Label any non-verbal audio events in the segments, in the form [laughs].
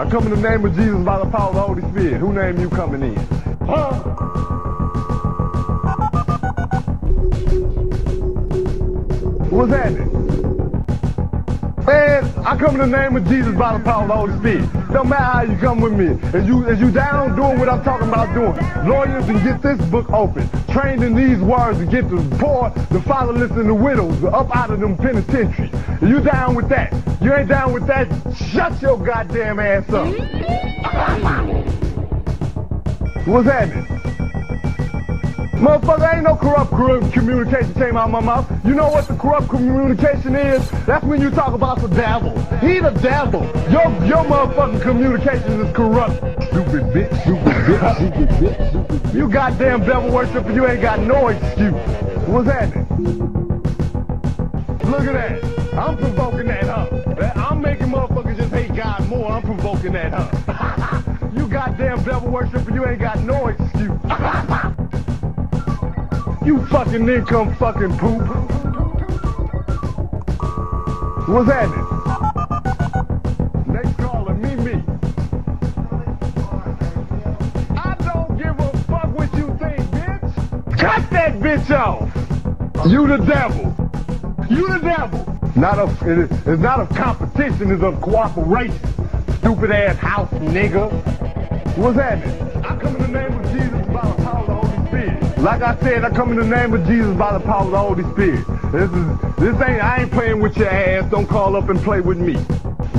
I come in the name of Jesus by the power of the Holy Spirit. Who name you coming in? Huh? What's happening? Man, I come in the name of Jesus by the power of the Holy Spirit. Don't matter how you come with me. If you if you down doing what I'm talking about doing, lawyers and get this book open. Trained in these words to get the poor, the fatherless, and the widows up out of them penitentiaries. If you down with that? You ain't down with that? Shut your goddamn ass up. Mm-hmm. What's happening? Motherfucker, ain't no corrupt, communication came out of my mouth. You know what the corrupt communication is? That's when you talk about the devil. He the devil. Your your motherfucking communication is corrupt. Stupid bitch, stupid bitch, stupid bitch, stupid bitch. You goddamn devil worshiper, you ain't got no excuse. What's happening? Look at that. I'm provoking that huh? I'm making motherfuckers just hate God more. I'm provoking that huh? [laughs] you goddamn devil worshiper, you ain't got no excuse. [laughs] You fucking income fucking poop. What's happening? Next caller, me, me. I don't give a fuck what you think, bitch. Cut that bitch off. You the devil. You the devil. Not a, it is, it's not a competition, it's a cooperation. Stupid ass house nigga. What's happening? I come in the name of like I said, I come in the name of Jesus by the power of the Holy Spirit. This is this ain't I ain't playing with your ass. Don't call up and play with me.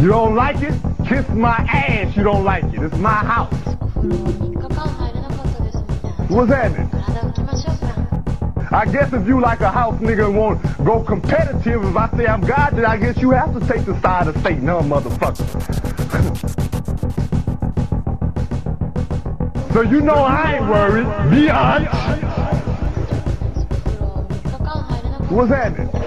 You don't like it? Kiss my ass. You don't like it. It's my house. What's happening? I guess if you like a house nigga and want go competitive, if I say I'm God, then I guess you have to take the side of Satan, huh, motherfucker? [laughs] so you know I ain't worried, Be honest. What's happening? It's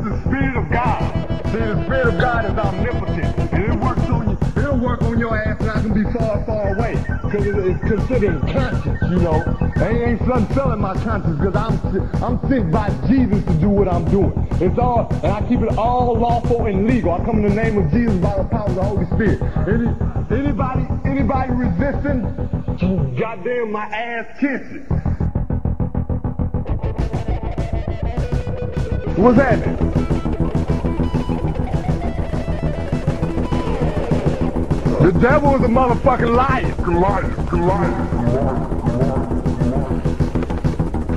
the Spirit of God. The Spirit of God is omnipotent. And it works on you. It'll work on your ass and I can be far, far away. Because it's considered conscious, you know. It ain't something selling my conscience because I'm, I'm sent by Jesus to do what I'm doing. It's all, and I keep it all lawful and legal. I come in the name of Jesus by the power of the Holy Spirit. Any, anybody, anybody resisting, goddamn my ass kisses. What's happening? The devil is a motherfucking liar. Goliath, Goliath,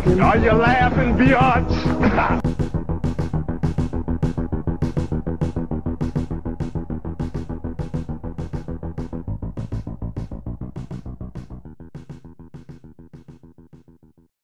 Goliath, Are you laughing, biatch? [laughs]